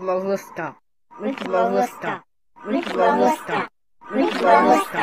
me gusta, mucho me